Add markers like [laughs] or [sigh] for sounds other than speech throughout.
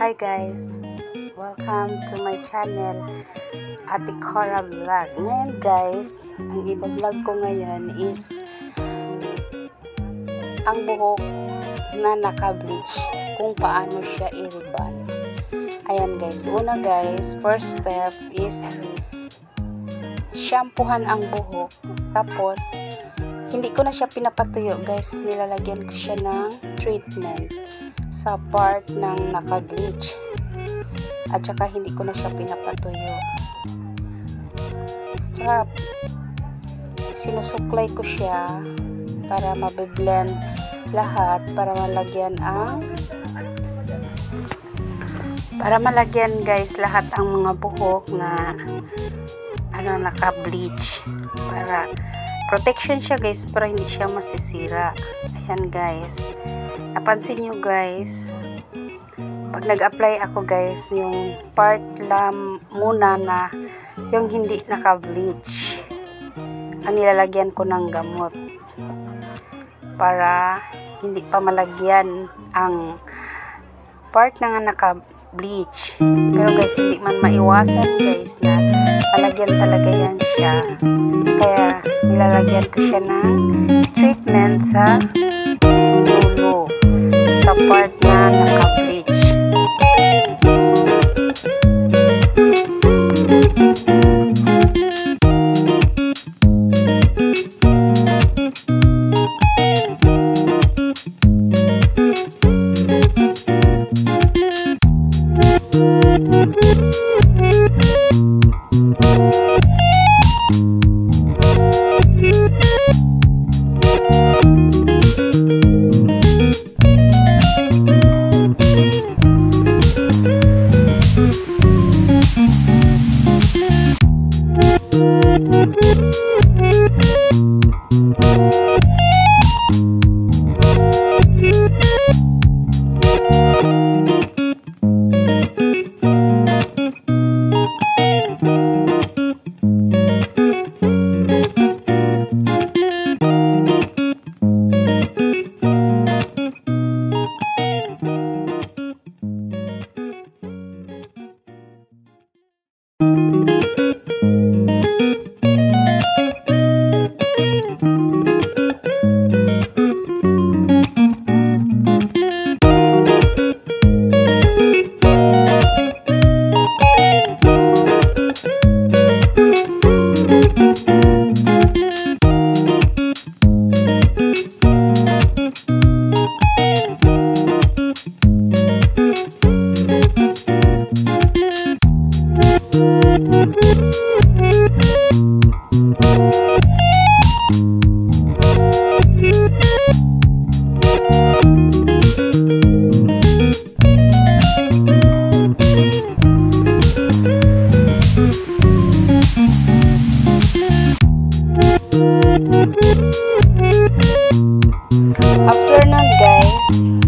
Hi guys! Welcome to my channel Ate Cora Vlog. Ngayon guys, ang iba-vlog ko ngayon is ang buhok na naka-bleach kung paano siya i-rebond. Ayan guys, una guys, first step is shampoohan ang buhok. Tapos, hindi ko na siya pinapatuyo guys, nilalagyan ko siya ng treatment sa part ng naka-bleach. At saka hindi ko na siya pinapatuyo. Tsaka sinusuklay ko siya para mabiblend lahat para malagyan ang para malagyan guys lahat ang mga buhok na ano naka-bleach para protection siya guys para hindi siya masisira. Ayan guys. Napansin nyo guys pag nag-apply ako guys yung part lang muna na yung hindi naka-bleach. Ang nilalagyan ko ng gamot para hindi pa malagyan ang part na nga naka-bleach pero guys hindi man maiwasan guys na malagyan talaga yan siya. Kaya nilalagyan ko siya ng treatment sa dulo sa part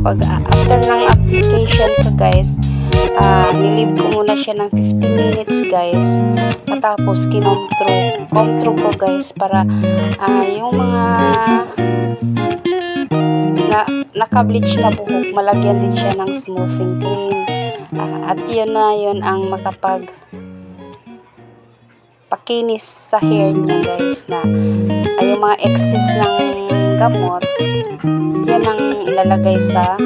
pag after ng application ko guys uh, nilib ko muna siya ng 15 minutes guys. Matapos kinomtro comtro ko guys para uh, yung mga na, naka-bleach na buhok malagyan din siya ng smoothing cream. Uh, at yun na yun ang makapag pakinis sa hair niya guys na ay yung mga excess ng gamot yan ang ilalagay sa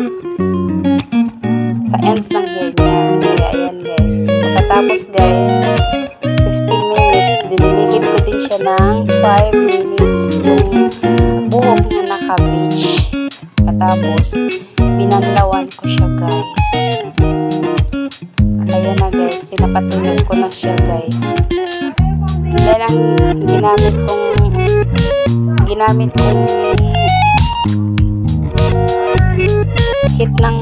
sa ends ng hair niya. Kaya ayan guys. Pagkatapos guys 15 minutes dinilip ko din siya ng 5 minutes yung buhok niya naka-bleach pagkatapos binanlawan ko siya guys. Ayan na guys pinapatuloy ko na siya guys. Dahil ang ginamit kong ginamit kong hit ng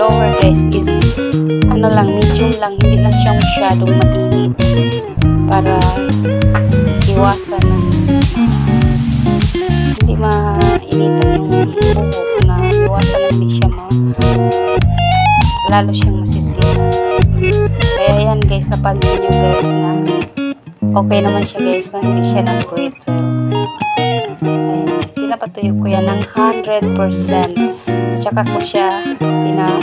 lower guys is ano lang, medium lang. Hindi lang siya masyadong mainit para iwasan na. Hindi mainitan yung buhok na iwasan na hindi siya ma lalo siyang masisira. Kaya yan guys napansin nyo guys na okay naman siya guys na hindi siya nag-brittle. Ayan, pinapatuyo ko yan ng 100% at saka ko siya pina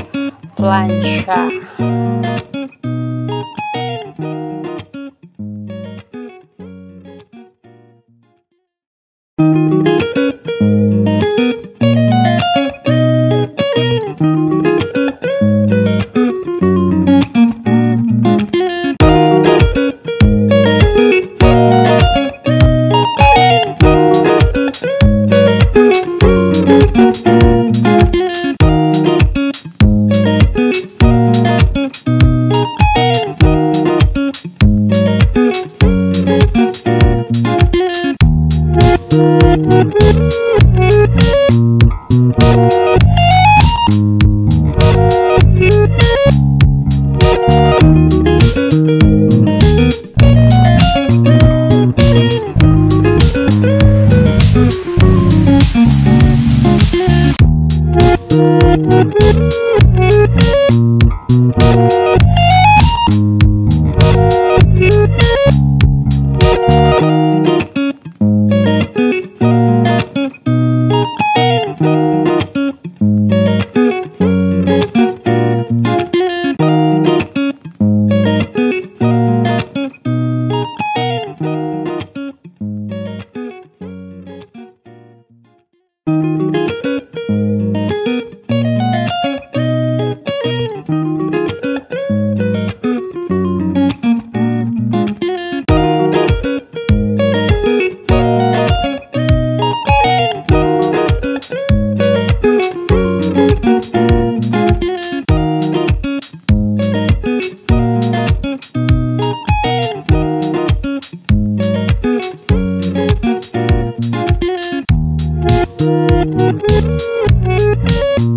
Thank you. Thank you.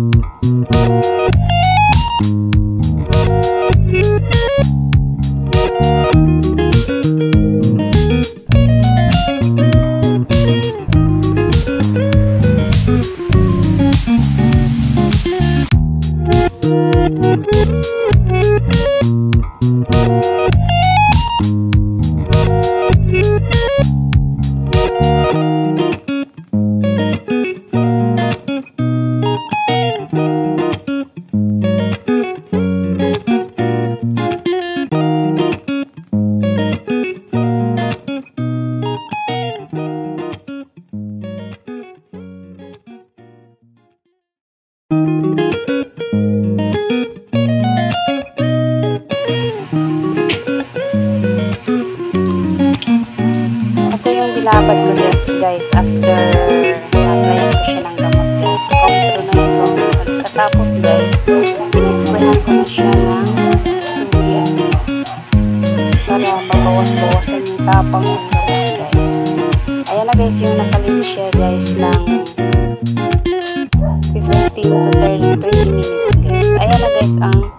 Guys after na-applyan ko siya ng gamot guys. Contro na ito. Pagkatapos guys, pinisprayan ko na siya ng tubig para mabawas-bawasan yung tapang ng gamot guys. Ayan na guys yung nakalip siya guys ng 15 to 30, 20 minutes guys. Ayan na guys ang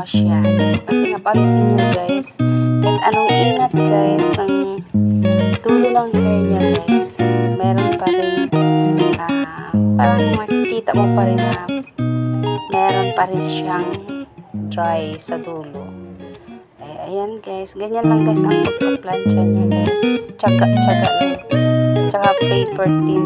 masyado. Kasi napansin nyo guys, kahit anong ingat guys ng tulo ng hair niya guys, meron pa rin ah, parang makikita mo pa rin na meron pa rin siyang dry sa dulo. Ay, ayan guys, ganyan lang guys ang pagpaplansya niya guys. Tsaga, tsaga lang. Tsaka paper thin.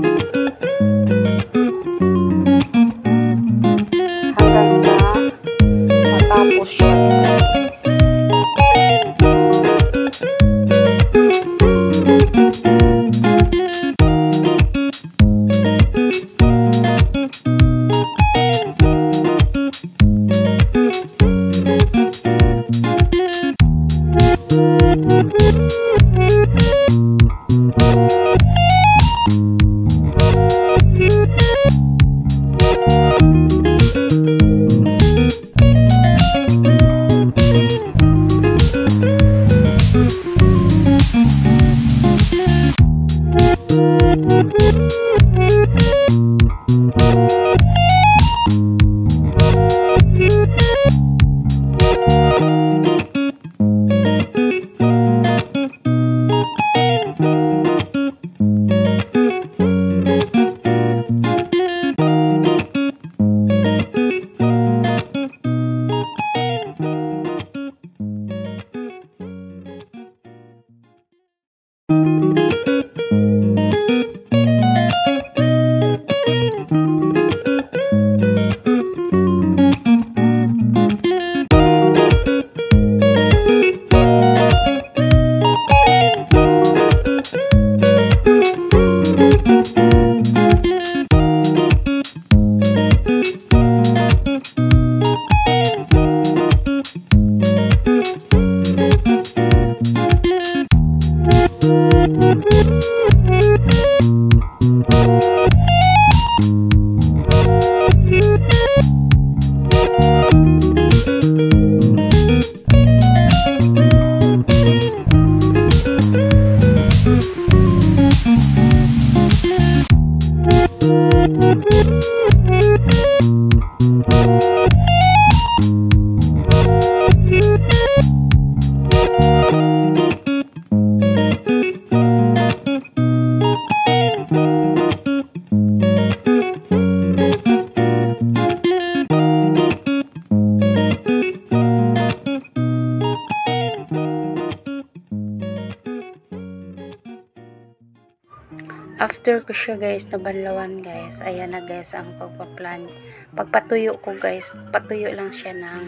After ko siya guys nabanlawan guys, ayan na guys ang pagpa-plan. Pagpatuyo ko guys, patuyo lang siya ng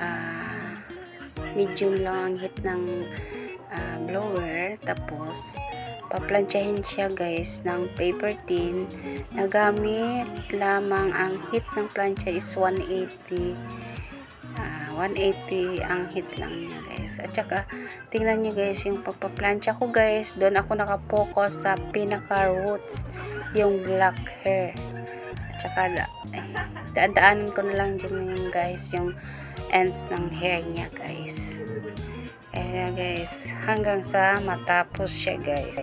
ah, medium lang ang heat ng ah, blower. Tapos, paplansyahin siya guys ng paper tin na gamit lamang ang heat ng plancha is 180 Ah, 180 ang heat lang niya guys. At saka tingnan nyo guys yung pagpaplansya ko guys. Doon ako nakapokus sa pinaka roots yung black hair. At saka da- [laughs] daan-daanan ko na lang dyan yung guys yung ends ng hair niya guys. Kaya guys. Hanggang sa matapos siya guys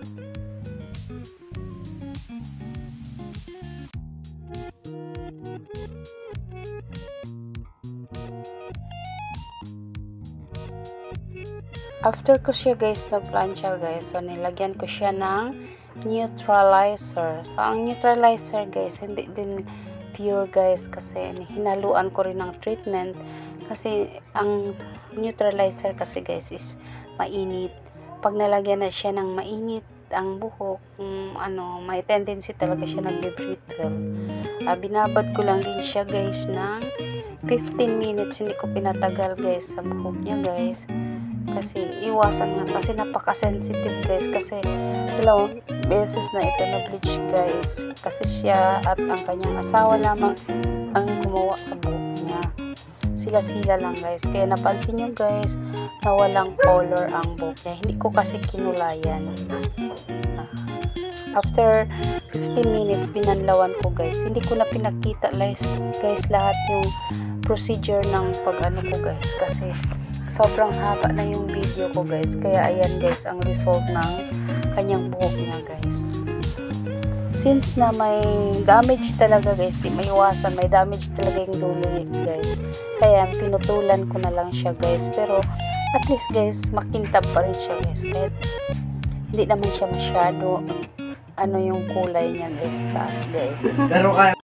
After ko siya guys na plancha guys, so nilagyan ko siya ng neutralizer. So ang neutralizer guys, hindi din pure guys kasi hinaluan ko rin ng treatment kasi ang neutralizer kasi guys is mainit. Pag nalagyan na siya ng mainit ang buhok, mm, ano, may tendency talaga siya nagbe-brittle. Ah, binabad ko lang din siya guys ng 15 minutes, hindi ko pinatagal guys sa buhok niya guys kasi iwasan nga kasi napaka-sensitive guys. Kasi dalawang beses na ito na bleach guys. Kasi siya at ang kanyang asawa lamang ang gumawa sa buhok niya. Sila-sila lang guys. Kaya napansin nyo guys na walang color ang buhok niya. Hindi ko kasi kinulayan. Ah, after 15 minutes binanlawan ko guys. Hindi ko na pinakita guys, guys lahat yung procedure ng pag ano ko guys. Kasi sobrang haba na yung video ko guys. Kaya ayan guys ang result ng kanyang buhok niya guys. Since na may damage talaga guys di maiwasan may damage talaga yung dulo guys. Kaya pinutulan ko na lang siya guys. Pero at least guys makintab pa rin siya guys. Kahit hindi naman siya masyado ano yung kulay niya guys taas guys. Pero kaya